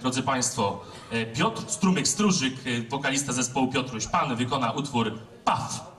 Drodzy Państwo, e, Piotr Strumyk-Strużyk, e, wokalista zespołu Piotruś Pan, wykona utwór PAF.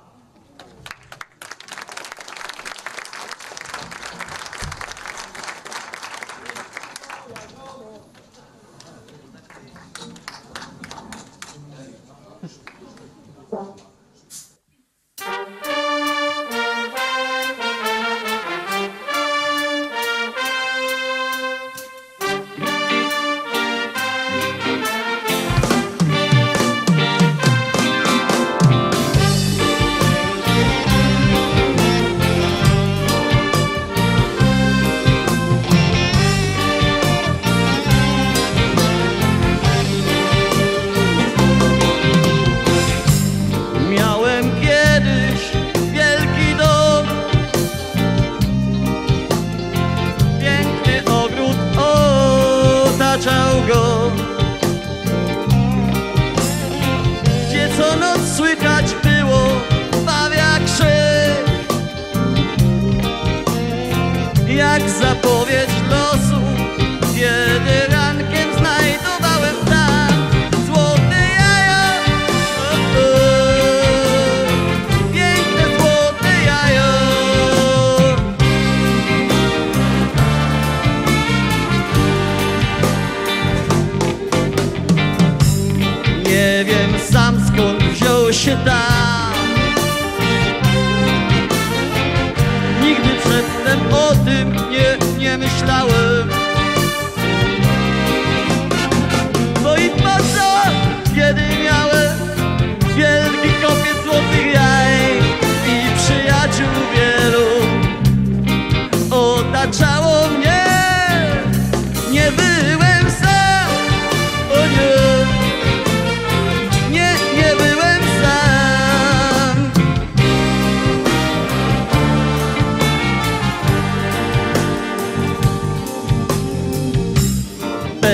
Nigdy przedtem o tym nie, nie myślałem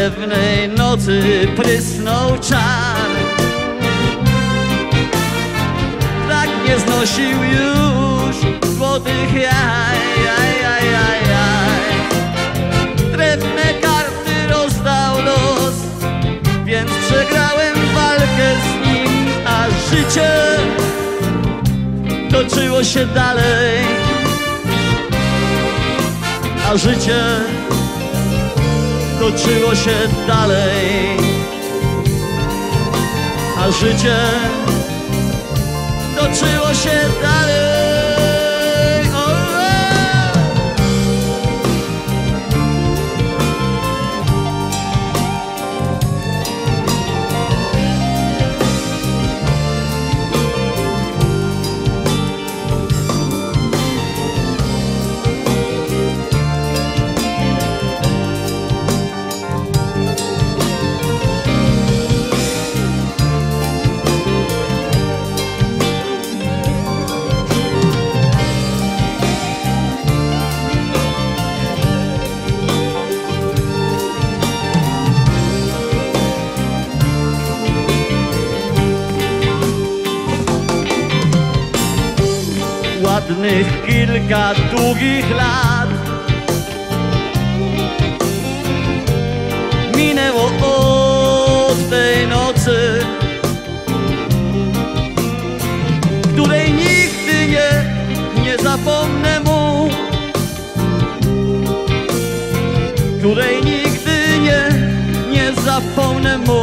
Pewnej nocy prysnął czar Tak nie znosił już złotych jaj, jaj, jaj, jaj, jaj. Trefne karty rozdał los Więc przegrałem walkę z nim A życie toczyło się dalej A życie toczyło się dalej. A życie toczyło się dalej Ładnych kilka długich lat. Minęło od tej nocy Której nigdy nie, nie zapomnę mu. Której nigdy nie, nie zapomnę mu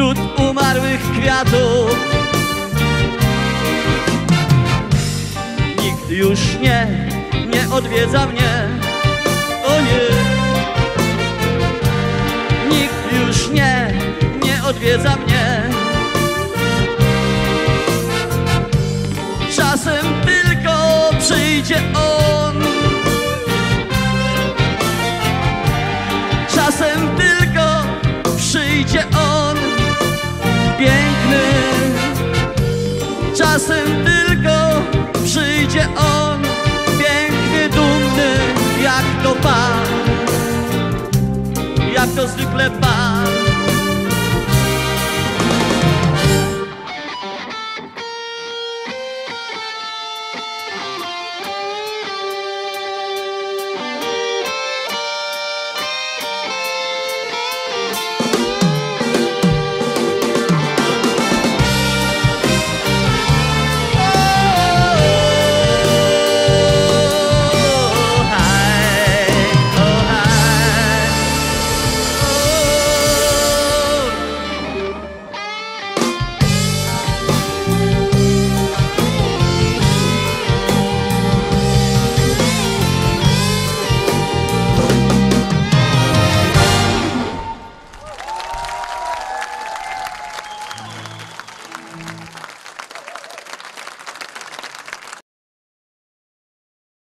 wśród umarłych kwiatów. Nikt już nie, nie odwiedza mnie. O nie. Nikt już nie, nie odwiedza mnie Czasem tylko przyjdzie on Piękny, dumny jak to pan. Jak to zwykle pan